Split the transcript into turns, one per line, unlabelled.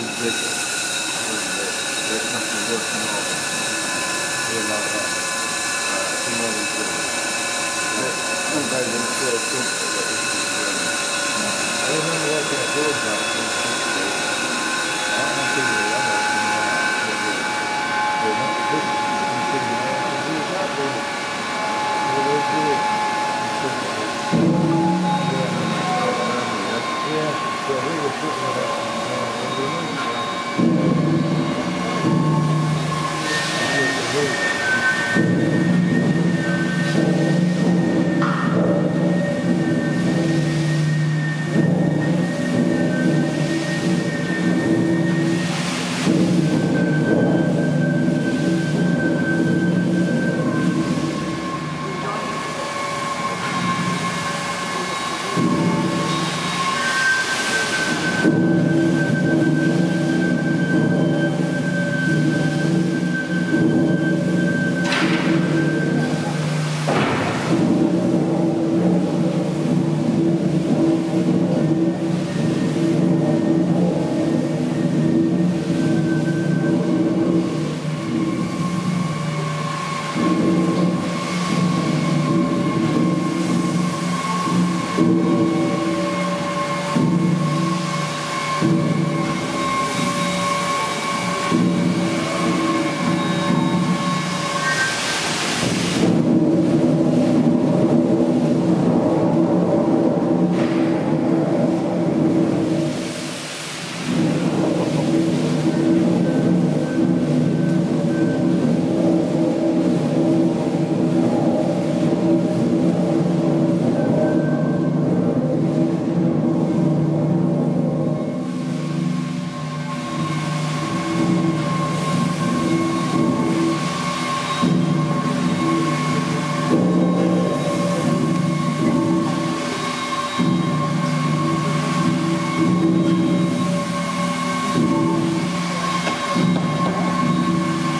bigger. There's nothing working on it. Uh, day when it's I remember working at Hallelujah.